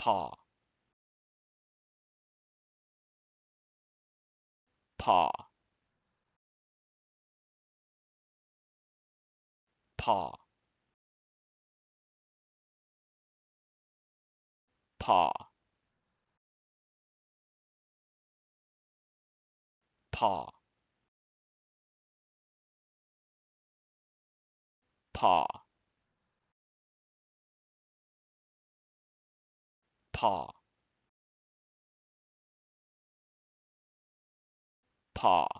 paw. Paw. Paw. Paw. Paw. Paw paw. Paw